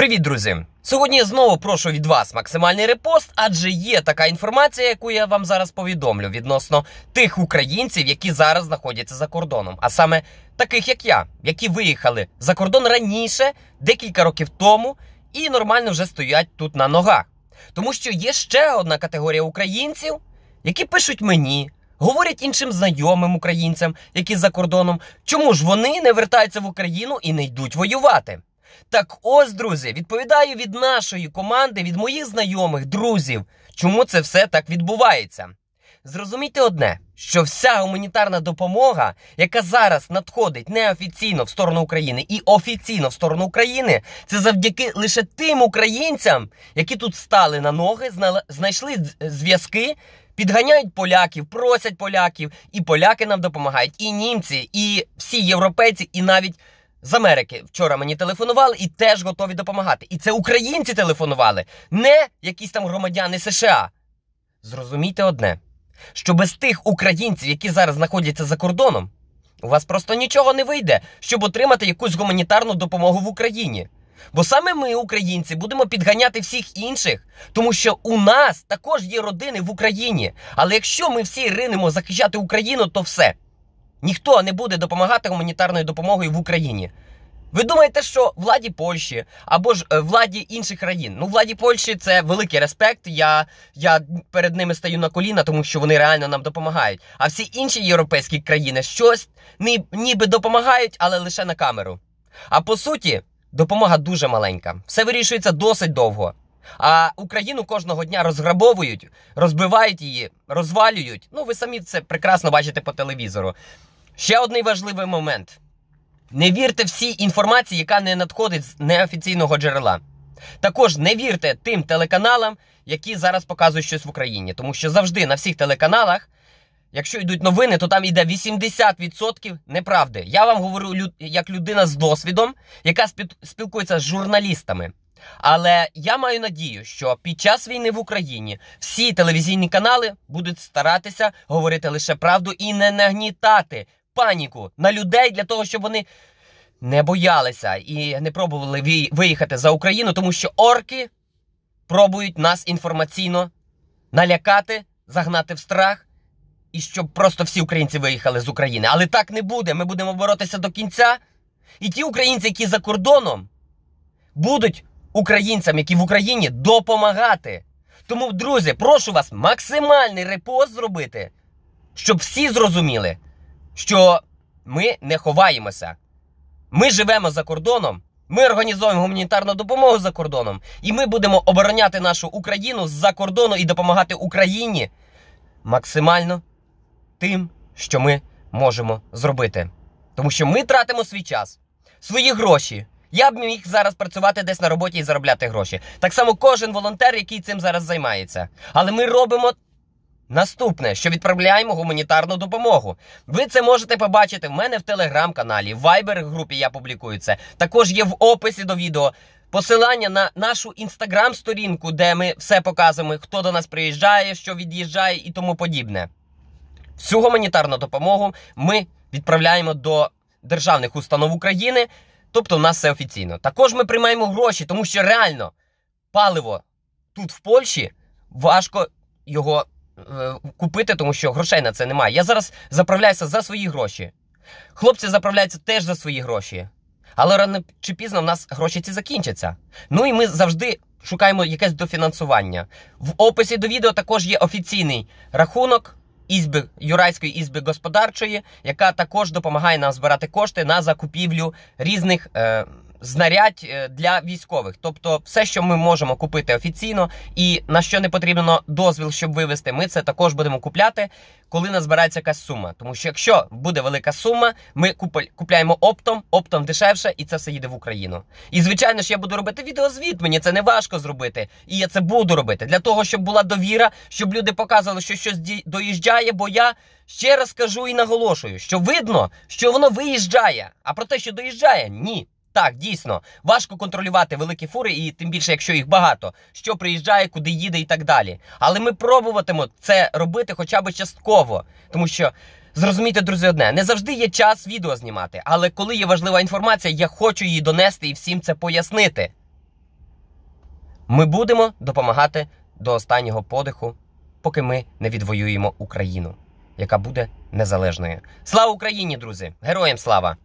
Привіт, друзі! Сьогодні я знову прошу від вас максимальний репост, адже є така інформація, яку я вам зараз повідомлю відносно тих українців, які зараз знаходяться за кордоном, а саме таких, як я, які виїхали за кордон раніше, декілька років тому, і нормально вже стоять тут на ногах. Тому що є ще одна категорія українців, які пишуть мені. Говорять іншим знайомим українцям, які за кордоном, чому ж вони не вертаються в Україну і не йдуть воювати. Так ось, друзі, відповідаю від нашої команди, від моїх знайомих, друзів, чому це все так відбувається. Зрозумійте одне, що вся гуманітарна допомога, яка зараз надходить неофіційно в сторону України і офіційно в сторону України, це завдяки лише тим українцям, які тут стали на ноги, знайшли зв'язки. Підганяють поляків, просять поляків, і поляки нам допомагають, і німці, і всі європейці, і навіть з Америки вчора мені телефонували і теж готові допомагати. І це українці телефонували, не якісь там громадяни США. Зрозумійте одне, що без тих українців, які зараз знаходяться за кордоном, у вас просто нічого не вийде, щоб отримати якусь гуманітарну допомогу в Україні. Бо саме ми, українці, будемо підганяти всіх інших, тому що у нас також є родини в Україні. Але якщо ми всі ринемо захищати Україну, то все. Ніхто не буде допомагати гуманітарною допомогою в Україні. Ви думаєте, що владі Польщі або ж е, владі інших країн? Ну, владі Польщі це великий респект. Я я перед ними стаю на коліна, тому що вони реально нам допомагають. А всі інші європейські країни щось ніби допомагають, але лише на камеру. А по суті, допомога дуже маленька. Все вирішується досить довго. А Україну кожного дня розграбовують, розбивають її, розвалюють. Ну, ви самі це прекрасно бачите по телевізору. Ще один важливий момент: не вірте всій інформації, яка не надходить з неофіційного джерела. Також не вірте тим телеканалам, які зараз показують щось в Україні. Тому що завжди на всіх телеканалах, якщо йдуть новини, то там йде 80% неправди. Я вам говорю як людина з досвідом, яка спілкується з журналістами. Але я маю надію, що під час війни в Україні всі телевізійні канали будуть старатися говорити лише правду і не нагнітати паніку на людей для того, щоб вони не боялися і не пробували виїхати за Україну, тому що орки пробують нас інформаційно налякати, загнати в страх. І щоб просто всі українці виїхали з України. Але так не буде. Ми будемо боротися до кінця. І ті українці, які за кордоном, будуть українцям, які в Україні, допомагати. Тому, друзі, прошу вас максимальний репост зробити, щоб всі зрозуміли що ми не ховаємося. Ми живемо за кордоном, ми організовуємо гуманітарну допомогу за кордоном, і ми будемо обороняти нашу Україну з-за кордону і допомагати Україні максимально тим, що ми можемо зробити. Тому що ми тратимо свій час, свої гроші. Я б міг зараз працювати десь на роботі і заробляти гроші. Так само кожен волонтер, який цим зараз займається. Але ми робимо Наступне, що відправляємо гуманітарну допомогу. Ви це можете побачити в мене в телеграм-каналі, в Viber-групі я публікую це. Також є в описі до відео посилання на нашу інстаграм-сторінку, де ми все показуємо, хто до нас приїжджає, що від'їжджає і тому подібне. Всю гуманітарну допомогу ми відправляємо до державних установ України, тобто у нас все офіційно. Також ми приймаємо гроші, тому що реально паливо тут в Польщі важко його. Е, купити, тому що грошей на це немає. Я зараз заправляюся за свої гроші. Хлопці заправляються теж за свої гроші. Але рано чи пізно в нас гроші ці закінчаться. Ну і ми завжди шукаємо якесь дофінансування. В описі до відео також є офіційний рахунок ізби Юрайської ізби господарчої, яка також допомагає нам збирати кошти на закупівлю різних. Е, знарядь е, для військових. Тобто, все, що ми можемо купити офіційно, і на що не потрібно дозвіл, щоб вивезти, ми це також будемо купляти, коли назбирається якась сума. Тому що якщо буде велика сума, ми купляємо оптом, оптом дешевше, і це все їде в Україну. І звичайно ж, я буду робити відеозвіт. Мені це не важко зробити, і я це буду робити для того, щоб була довіра, щоб люди показували, що щось доїжджає. Бо я ще раз кажу і наголошую, що видно, що воно виїжджає, а про те, що доїжджає, ні. Так, дійсно, важко контролювати великі фури, і тим більше, якщо їх багато, що приїжджає, куди їде і так далі. Але ми пробуватимо це робити хоча б частково, тому що. Зрозумійте, друзі, одне, не завжди є час відео знімати, але коли є важлива інформація, я хочу її донести і всім це пояснити. Ми будемо допомагати до останнього подиху, поки ми не відвоюємо Україну, яка буде незалежною. Слава Україні, друзі! Героям слава!